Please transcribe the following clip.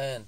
Ayan.